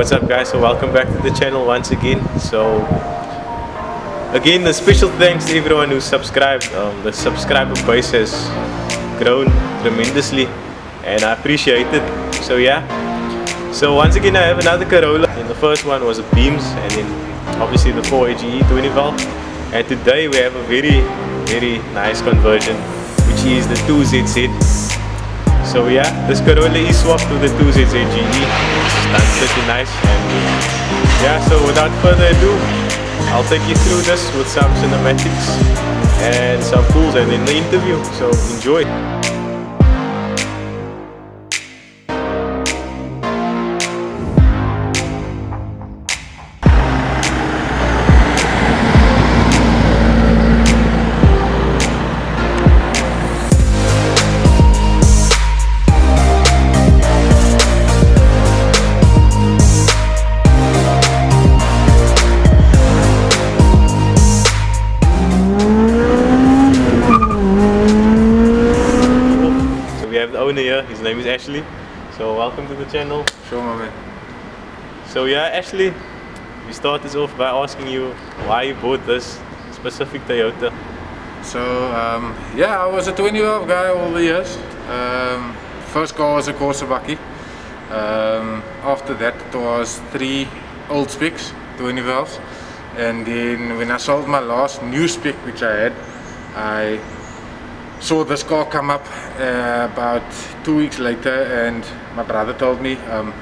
what's up guys? So welcome back to the channel once again. So again, a special thanks to everyone who subscribed. Um, the subscriber base has grown tremendously and I appreciate it. So yeah. So once again I have another Corolla and the first one was a Beams and then obviously the 4AGE 20 valve and today we have a very very nice conversion which is the 2ZZ so yeah, this Corolla swapped to the 2ZZ GE. That's pretty nice. And yeah, so without further ado, I'll take you through this with some cinematics and some pools and in the interview. So enjoy. Welcome to the channel. Sure, my man. So yeah, Ashley, we start this off by asking you why you bought this specific Toyota. So um, yeah, I was a 20 year old guy all the years. Um, first car was a Corsa Bakkie. Um, after that it was three old specs, 20 valves. And then when I sold my last new spec which I had, I saw this car come up uh, about two weeks later and my brother told me um,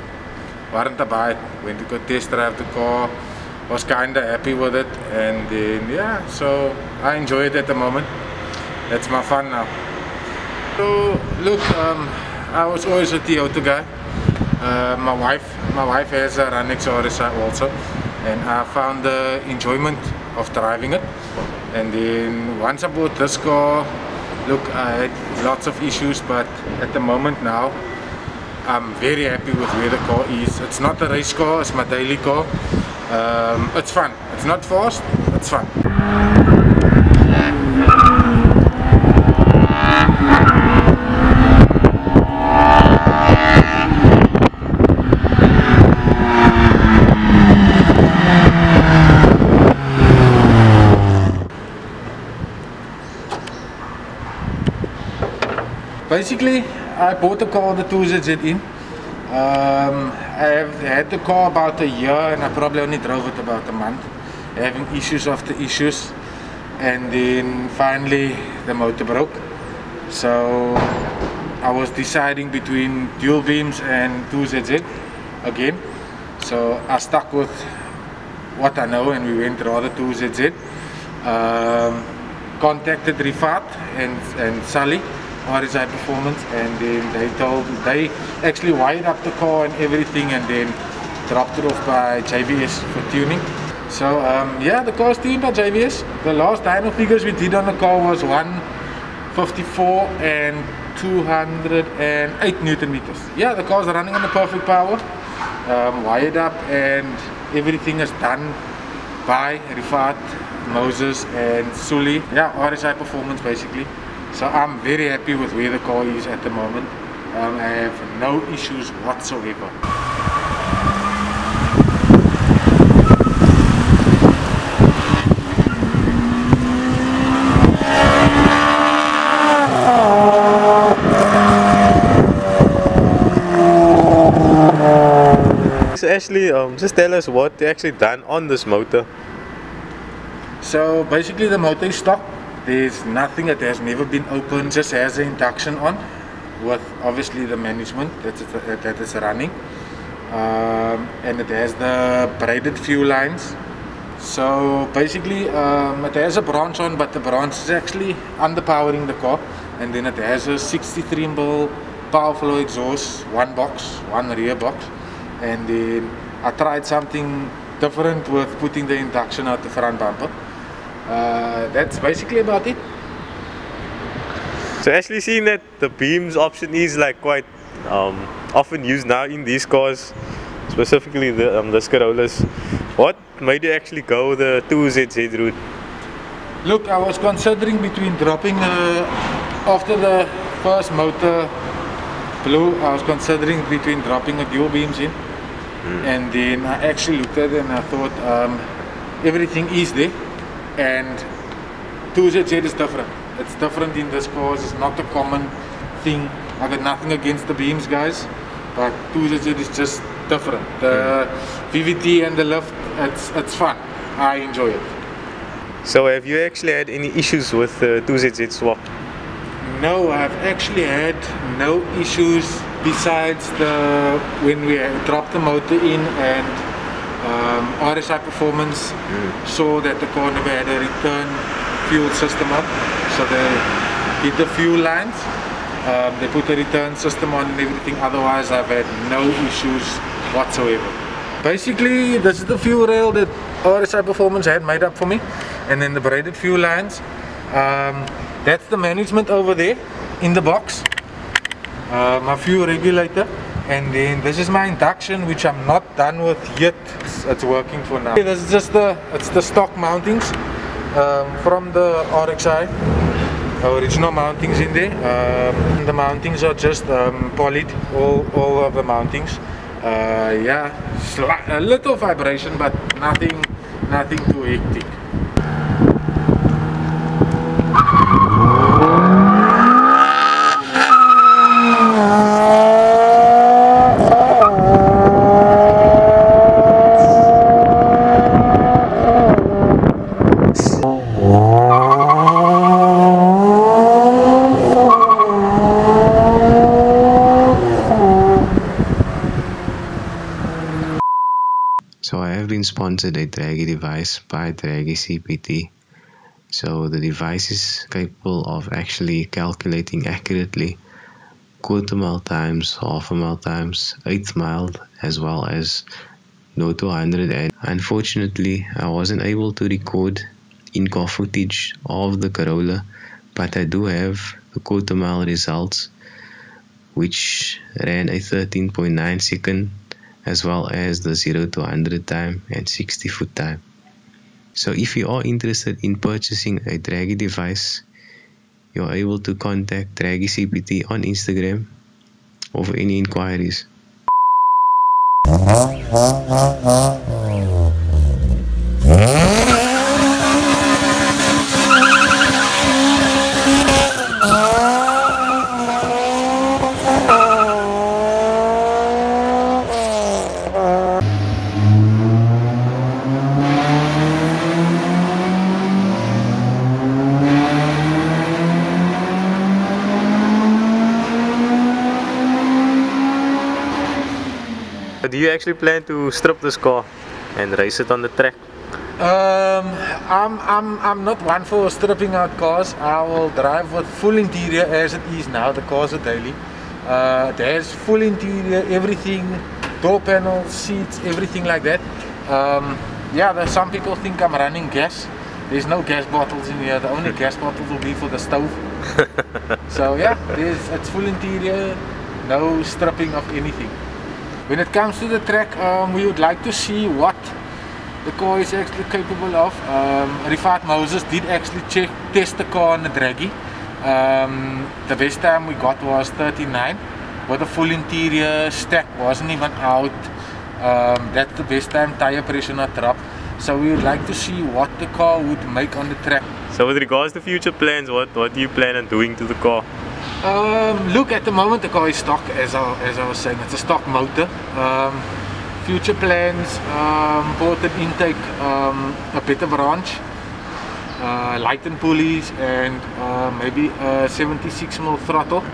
buy it went to go test drive the car was kinda happy with it and then yeah so I enjoy it at the moment. That's my fun now. So look um, I was always a Toyota guy. Uh, my wife my wife has a RunX RSI also and I found the enjoyment of driving it. And then once I bought this car look I had lots of issues but at the moment now I'm very happy with where the car is. It's not a race car it's my daily car. Um, it's fun. It's not fast it's fun basically I bought the car the 2ZZ in. Um, I have had the car about a year and I probably only drove it about a month having issues after issues. And then finally the motor broke. So I was deciding between dual beams and 2ZZ again. So I stuck with what I know and we went rather 2ZZ um, contacted Rifat and, and Sully RSI performance and then they told they actually wired up the car and everything and then dropped it off by JVS for tuning. So um, yeah the car is tuned by JVS the last dyno figures we did on the car was 154 and 208 newton meters. Yeah the car is running on the perfect power um, wired up and everything is done by Rifat, Moses and Sully yeah RSI performance basically so I'm very happy with where the car is at the moment. Um, I have no issues whatsoever. So Ashley, um, just tell us what you actually done on this motor. So basically the motor is stock there's nothing that has never been opened, just has the induction on with obviously the management that is, that is running. Um, and it has the braided fuel lines. So basically um, it has a branch on but the branch is actually underpowering the car and then it has a 63 mil power flow exhaust, one box, one rear box and then I tried something different with putting the induction out the front bumper uh, that's basically about it. So actually seeing that the beams option is like quite um, often used now in these cars, specifically the um, the. What made you actually go the 2ZZ route? Look, I was considering between dropping uh, after the first motor blew, I was considering between dropping a dual beams in And then I actually looked at it and I thought um, everything is there. And 2ZZ is different. It's different in this course. It's not a common thing. I got nothing against the beams, guys, but 2ZZ is just different. The hmm. VVT and the lift, it's it's fun. I enjoy it. So have you actually had any issues with uh, the 2ZZ swap? No, I've actually had no issues besides the when we dropped the motor in and um, RSI Performance saw that the car never had a return fuel system up. so they did the fuel lines. Um, they put a return system on and everything. Otherwise, I've had no issues whatsoever. Basically, this is the fuel rail that RSI Performance had made up for me, and then the braided fuel lines. Um, that's the management over there in the box. Uh, my fuel regulator, and then this is my induction, which I'm not done with yet. It's, it's working for now. okay, This is just the it's the stock mountings um, from the RXI. Original mountings in there. Um, the mountings are just um, polyed, all, all of the mountings. Uh, yeah, a little vibration, but nothing, nothing too hectic. So I have been sponsored a Draggy device by Draggy CPT. So the device is capable of actually calculating accurately quarter mile times, half a mile times, eighth mile, as well as no to 100. And unfortunately, I wasn't able to record in-car footage of the Corolla, but I do have the quarter mile results, which ran a 13.9 second as well as the 0 to 100 time and 60 foot time. So if you are interested in purchasing a Draggy device, you're able to contact Draggy CPT on Instagram or for any inquiries. Do you actually plan to strip this car and race it on the track? Um, I'm, I'm, I'm not one for stripping out cars. I will drive with full interior as it is now. The cars are daily. Uh, there's full interior, everything, door panels, seats, everything like that. Um, yeah, there's some people think I'm running gas. There's no gas bottles in here. The only gas bottles will be for the stove. so yeah, there's it's full interior, no stripping of anything. When it comes to the track, um, we would like to see what the car is actually capable of. Um, Rifat Moses did actually check test the car on the draggy. Um, the best time we got was 39 with a full interior stack wasn't even out. Um, that's the best time tire pressure not drop. So we would like to see what the car would make on the track. So with regards to future plans, what, what do you plan on doing to the car? Um, look, at the moment the car is stock, as I, as I was saying, it's a stock motor. Um, future plans, um, ported intake, um, a better branch, uh, lightened pulleys, and uh, maybe a 76 mm throttle.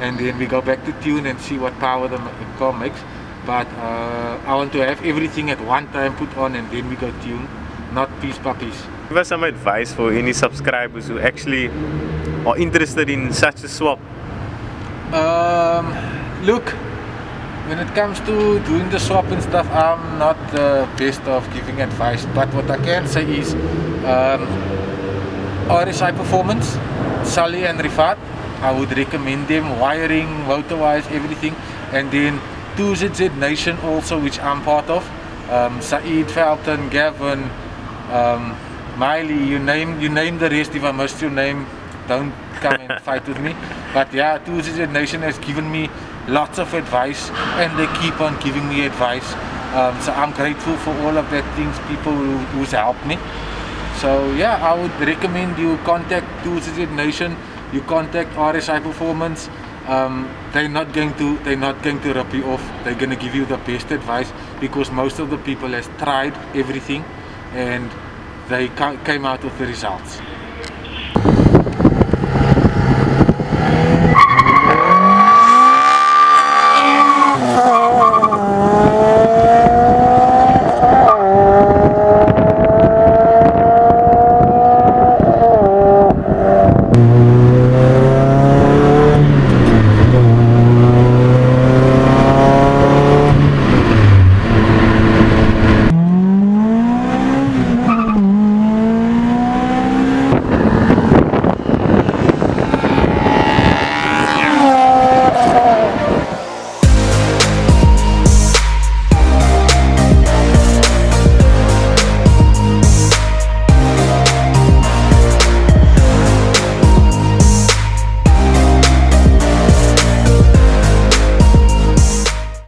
And then we go back to tune and see what power the, the car makes. But uh, I want to have everything at one time put on and then we go tune, not piece by piece. Give us some advice for any subscribers who actually are interested in such a swap. Um, look, when it comes to doing the swap and stuff, I'm not the best of giving advice. But what I can say is, um, RSI Performance, Sully and Rifat, I would recommend them. Wiring, motor-wise, everything, and then 2ZZ Nation also, which I'm part of. Um, Saeed, Felton, Gavin, um, Miley, you name you name the rest. If I missed your name, don't come and fight with me. But yeah, 2ZZ Nation has given me lots of advice and they keep on giving me advice. Um, so I'm grateful for all of that things, people who, who's helped me. So yeah, I would recommend you contact 2ZZ Nation, you contact RSI Performance. Um, they're not going to they're not going to rip you off. They're going to give you the best advice because most of the people has tried everything and they came out with the results.